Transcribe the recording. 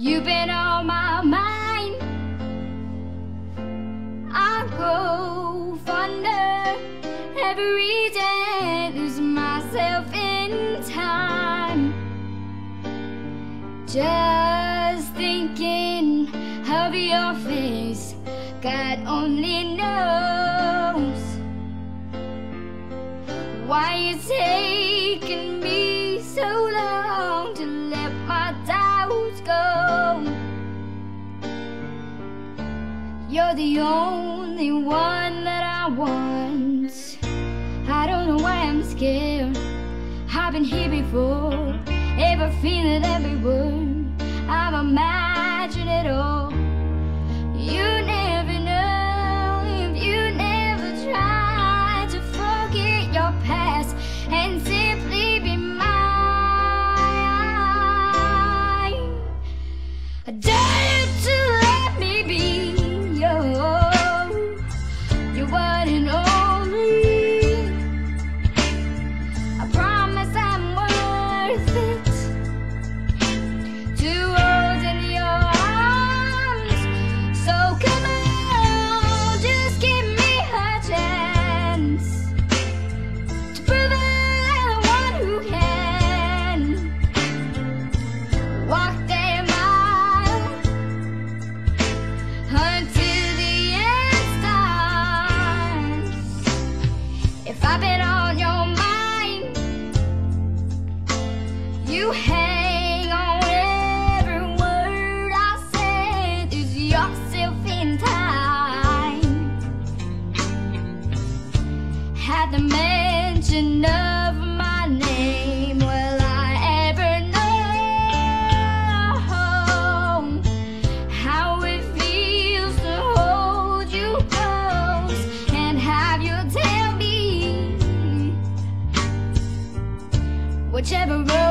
You've been on my mind. I go fonder every day. Lose myself in time. Just thinking of your face. God only knows why you taken You're the only one that I want. I don't know why I'm scared. I've been here before, ever feeling every word. I've imagined it all. You never know if you never try to forget your past and simply be mine. I dare your one you hang on every word I. Lose yourself in time. Had the mention of my name, will I ever know how it feels to hold you close and have you tell me whichever road